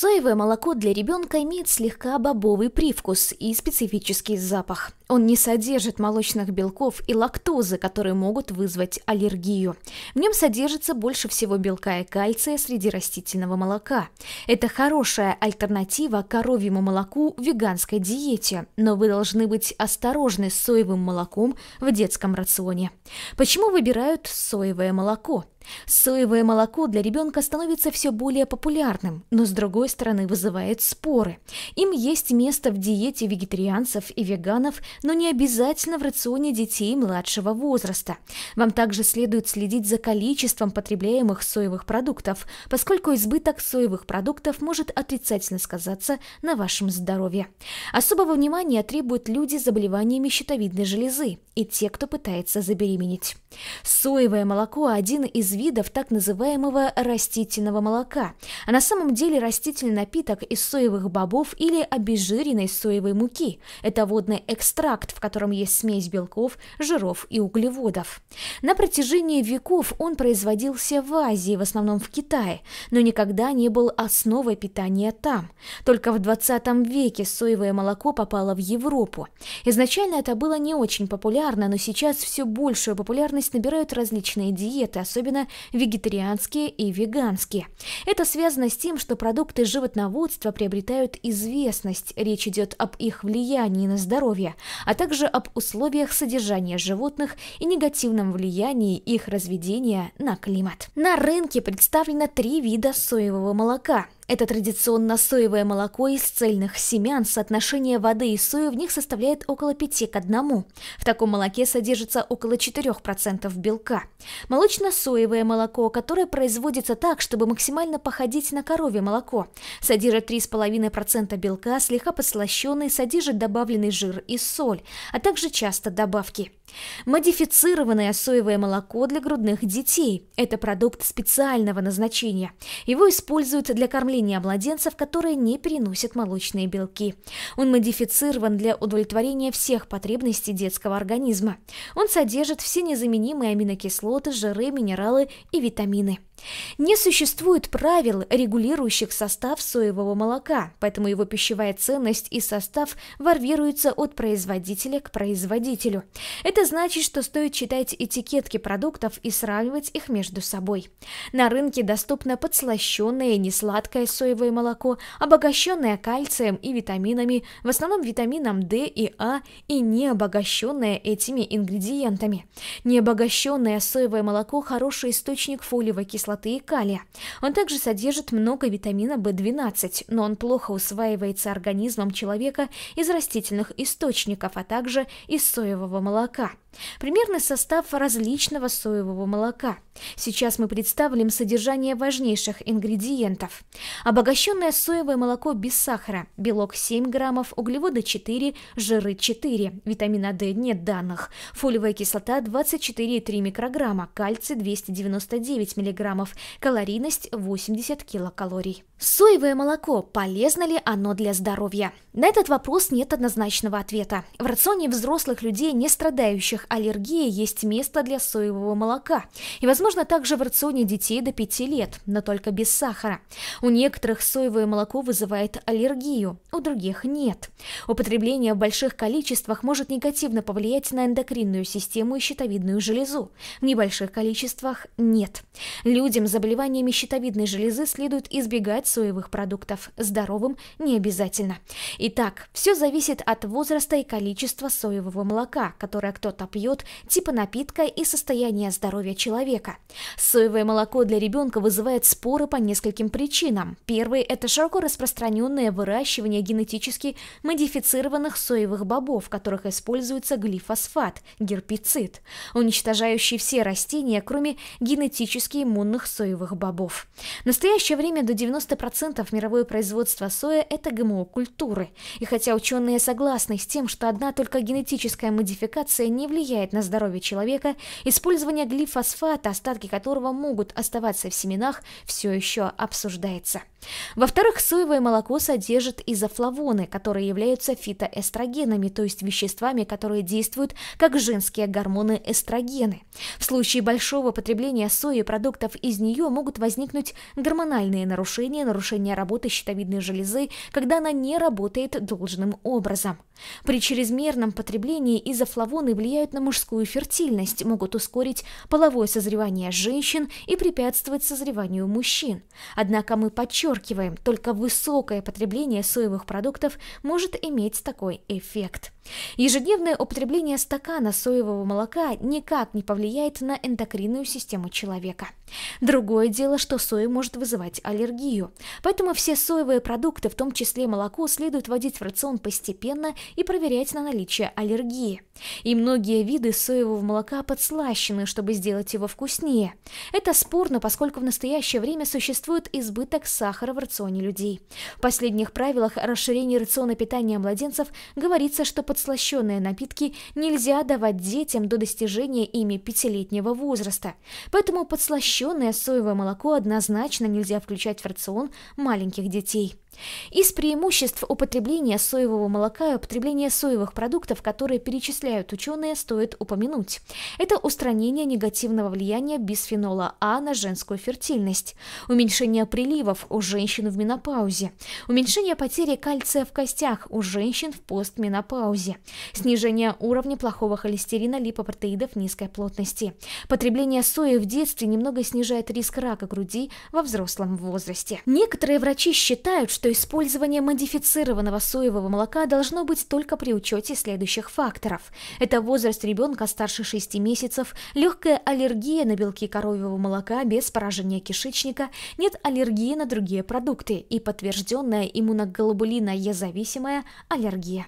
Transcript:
Соевое молоко для ребенка имеет слегка бобовый привкус и специфический запах. Он не содержит молочных белков и лактозы, которые могут вызвать аллергию. В нем содержится больше всего белка и кальция среди растительного молока. Это хорошая альтернатива коровьему молоку в веганской диете, но вы должны быть осторожны с соевым молоком в детском рационе. Почему выбирают соевое молоко? Соевое молоко для ребенка становится все более популярным, но с другой стороны вызывает споры. Им есть место в диете вегетарианцев и веганов, но не обязательно в рационе детей младшего возраста. Вам также следует следить за количеством потребляемых соевых продуктов, поскольку избыток соевых продуктов может отрицательно сказаться на вашем здоровье. Особого внимания требуют люди с заболеваниями щитовидной железы и те, кто пытается забеременеть. Соевое молоко – один из видов так называемого растительного молока, а на самом деле растительный напиток из соевых бобов или обезжиренной соевой муки. Это водный экстракт, в котором есть смесь белков, жиров и углеводов. На протяжении веков он производился в Азии, в основном в Китае, но никогда не был основой питания там. Только в 20 веке соевое молоко попало в Европу. Изначально это было не очень популярно, но сейчас все большую популярность набирают различные диеты, особенно вегетарианские и веганские. Это связано с тем, что продукты животноводства приобретают известность, речь идет об их влиянии на здоровье, а также об условиях содержания животных и негативном влиянии их разведения на климат. На рынке представлено три вида соевого молока – это традиционно соевое молоко из цельных семян, соотношение воды и сои в них составляет около 5 к 1. В таком молоке содержится около 4% белка. Молочно-соевое молоко, которое производится так, чтобы максимально походить на коровье молоко, содержит 3,5% белка, слегка подслащенный, содержит добавленный жир и соль, а также часто добавки. Модифицированное соевое молоко для грудных детей – это продукт специального назначения. Его используют для кормления младенцев, которые не переносят молочные белки. Он модифицирован для удовлетворения всех потребностей детского организма. Он содержит все незаменимые аминокислоты, жиры, минералы и витамины. Не существует правил, регулирующих состав соевого молока, поэтому его пищевая ценность и состав варьируются от производителя к производителю. Это значит, что стоит читать этикетки продуктов и сравнивать их между собой. На рынке доступно подслащенное несладкое соевое молоко, обогащенное кальцием и витаминами, в основном витамином D и А, и не обогащенное этими ингредиентами. Необогащенное соевое молоко – хороший источник фолиевой кислоты кислоты и калия. Он также содержит много витамина В12, но он плохо усваивается организмом человека из растительных источников, а также из соевого молока. Примерный состав различного соевого молока. Сейчас мы представим содержание важнейших ингредиентов. Обогащенное соевое молоко без сахара, белок 7 граммов, углеводы 4, жиры 4, витамина D нет данных, фолиевая кислота 24,3 микрограмма, кальций 299 миллиграммов, калорийность 80 килокалорий. Соевое молоко, полезно ли оно для здоровья? На этот вопрос нет однозначного ответа. В рационе взрослых людей, не страдающих аллергией, есть место для соевого молока. И, возможно, также в рационе детей до 5 лет, но только без сахара. У некоторых соевое молоко вызывает аллергию, у других нет. Употребление в больших количествах может негативно повлиять на эндокринную систему и щитовидную железу. В небольших количествах нет. Людям с заболеваниями щитовидной железы следует избегать соевых продуктов. Здоровым не обязательно. Итак, все зависит от возраста и количества соевого молока, которое кто-то пьет, типа напитка и состояния здоровья человека. Соевое молоко для ребенка вызывает споры по нескольким причинам. Первый – это широко распространенное выращивание генетически модифицированных соевых бобов, в которых используется глифосфат, гербицид, уничтожающий все растения, кроме генетически иммунных соевых бобов. В настоящее время до 90 90% мировое производство сои – это ГМО-культуры. И хотя ученые согласны с тем, что одна только генетическая модификация не влияет на здоровье человека, использование глифосфата, остатки которого могут оставаться в семенах, все еще обсуждается. Во-вторых, соевое молоко содержит изофлавоны, которые являются фитоэстрогенами, то есть веществами, которые действуют как женские гормоны эстрогены. В случае большого потребления сои продуктов из нее могут возникнуть гормональные нарушения, нарушения работы щитовидной железы, когда она не работает должным образом. При чрезмерном потреблении изофлавоны влияют на мужскую фертильность, могут ускорить половое созревание женщин и препятствовать созреванию мужчин. Однако мы подчеркиваем, только высокое потребление соевых продуктов может иметь такой эффект. Ежедневное употребление стакана соевого молока никак не повлияет на эндокринную систему человека. Другое дело, что соя может вызывать аллергию. Поэтому все соевые продукты, в том числе молоко, следует вводить в рацион постепенно и проверять на наличие аллергии. И многие виды соевого молока подслащены, чтобы сделать его вкуснее. Это спорно, поскольку в настоящее время существует избыток сахара в рационе людей. В последних правилах расширения рациона питания младенцев говорится, что подслащенные напитки нельзя давать детям до достижения ими пятилетнего возраста. Поэтому подслащенное соевое молоко однозначно нельзя включать в рацион маленьких детей. Из преимуществ употребления соевого молока и употребления соевых продуктов, которые перечисляют ученые, стоит упомянуть. Это устранение негативного влияния бисфенола А на женскую фертильность, уменьшение приливов у женщин в менопаузе, уменьшение потери кальция в костях у женщин в постменопаузе, снижение уровня плохого холестерина липопротеидов низкой плотности. Потребление сои в детстве немного снижает риск рака груди во взрослом возрасте. Некоторые врачи считают, что использование модифицированного соевого молока должно быть только при учете следующих факторов. Это возраст ребенка старше 6 месяцев, легкая аллергия на белки коровьего молока без поражения кишечника, нет аллергии на другие продукты и подтвержденная иммуноглобулиноезависимая аллергия.